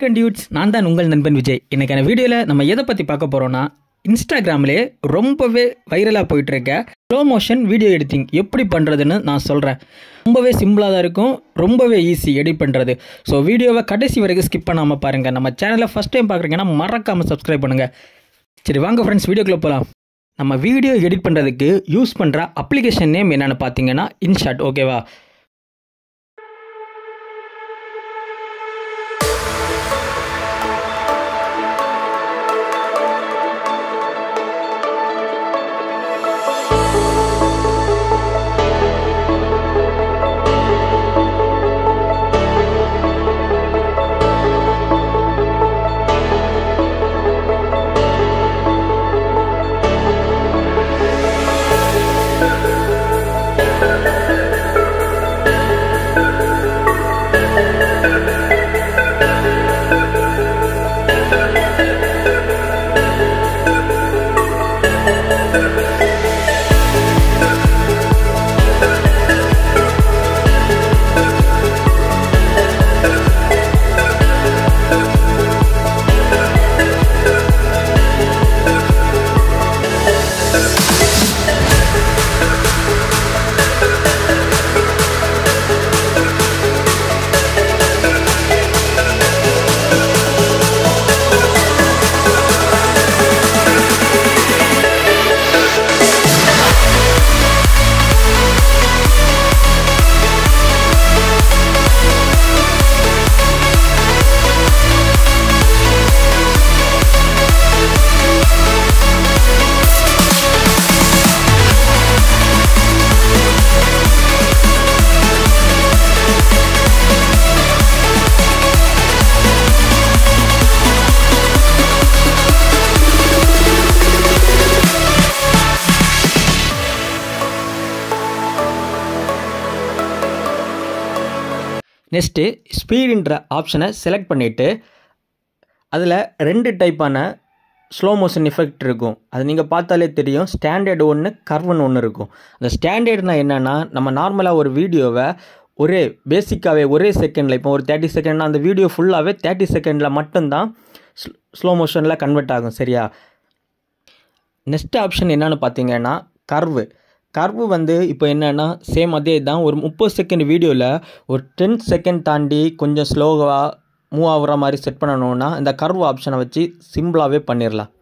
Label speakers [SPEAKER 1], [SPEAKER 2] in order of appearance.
[SPEAKER 1] கண்டியூட்ஸ் நான் தான் உங்கள் நண்பன் விஜய். இன்றைக்கான வீடியோவில் நம்ம எதை பற்றி பார்க்க போகிறோம்னா இன்ஸ்டாகிராம்லேயே ரொம்பவே வைரலாக போயிட்டு இருக்க ஸ்லோ மோஷன் வீடியோ எடிட்டிங் எப்படி பண்ணுறதுன்னு நான் சொல்கிறேன் ரொம்பவே சிம்பிளாக தான் இருக்கும் ரொம்பவே ஈஸி எடிட் பண்ணுறது ஸோ வீடியோவை கடைசி வரைக்கும் ஸ்கிப் பண்ணாமல் பாருங்கள் நம்ம சேனலை ஃபஸ்ட் டைம் பார்க்குறீங்கன்னா மறக்காமல் சப்ஸ்கிரைப் பண்ணுங்கள் சரி வாங்க ஃப்ரெண்ட்ஸ் வீடியோக்குள்ளே போகலாம் நம்ம வீடியோ எடிட் பண்ணுறதுக்கு யூஸ் பண்ணுற அப்ளிகேஷன் நேம் என்னென்னு பார்த்தீங்கன்னா இன்ஷாட் ஓகேவா நெக்ஸ்ட்டு ஸ்பீடுன்ற ஆப்ஷனை செலக்ட் பண்ணிவிட்டு அதில் ரெண்டு டைப்பான ஸ்லோ மோஷன் எஃபெக்ட் இருக்கும். அது நீங்கள் பார்த்தாலே தெரியும். ஸ்டாண்டர்டு ஒன்று கர்வன் ஒன்று இருக்கும். அந்த ஸ்டாண்டர்ட்னா என்னென்னா நம்ம நார்மலாக ஒரு வீடியோவை ஒரே பேசிக்காகவே ஒரே செகண்டில் இப்போ ஒரு தேர்ட்டி செகண்ட்னா அந்த வீடியோ ஃபுல்லாகவே தேர்ட்டி செகண்டில் மட்டும்தான் ஸ்லோ மோஷனில் கன்வெர்ட் ஆகும் சரியா? நெக்ஸ்ட் ஆப்ஷன் என்னென்னு பார்த்தீங்கன்னா கர்வு. கர்வு வந்து இப்போ என்னென்னா சேம் அதே தான் ஒரு முப்பது செகண்ட் வீடியோவில் ஒரு டென் செகண்ட் தாண்டி கொஞ்சம் ஸ்லோவாக மூவ் ஆகுற மாதிரி செட் பண்ணணுன்னா இந்த கர்வ் ஆப்ஷனை வச்சு சிம்பிளாகவே பண்ணிடலாம்